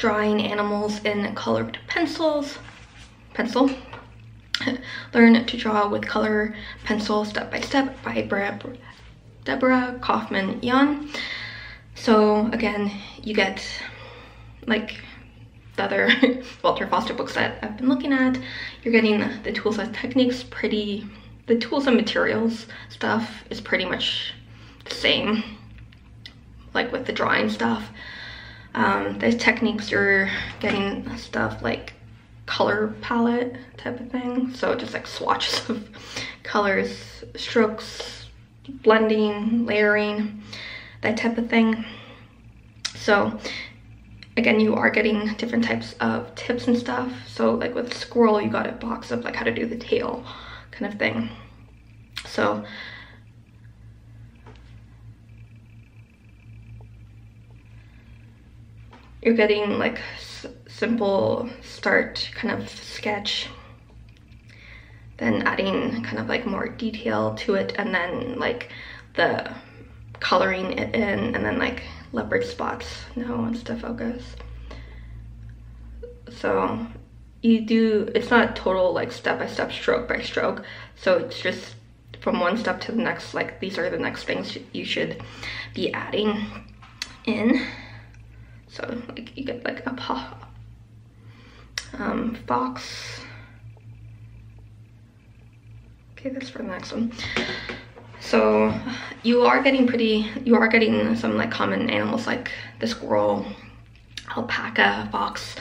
drawing animals in colored pencils, pencil. Learn to draw with color pencil step by step by Deborah Kauffman Young. So again, you get like the other Walter Foster books that I've been looking at. You're getting the tools and techniques pretty, the tools and materials stuff is pretty much the same, like with the drawing stuff. Um, the techniques you're getting stuff like color palette type of thing. So just like swatches of colors, strokes, blending, layering, that type of thing. So again, you are getting different types of tips and stuff. So like with squirrel, you got a box of like how to do the tail kind of thing. So you're getting like simple start kind of sketch then adding kind of like more detail to it and then like the coloring it in and then like leopard spots no wants to focus. So you do it's not total like step by step stroke by stroke so it's just from one step to the next like these are the next things you should be adding in so like you get like a pop um, fox. Okay, that's for the next one. So you are getting pretty, you are getting some like common animals like the squirrel, alpaca, fox.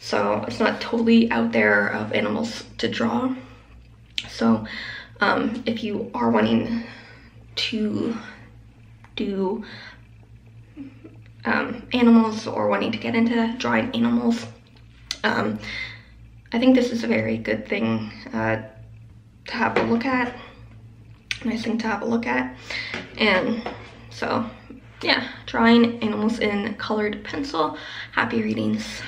So it's not totally out there of animals to draw. So um, if you are wanting to do um, animals or wanting to get into drawing animals. Um, I think this is a very good thing uh, to have a look at. Nice thing to have a look at. And so, yeah, drawing animals in colored pencil. Happy readings.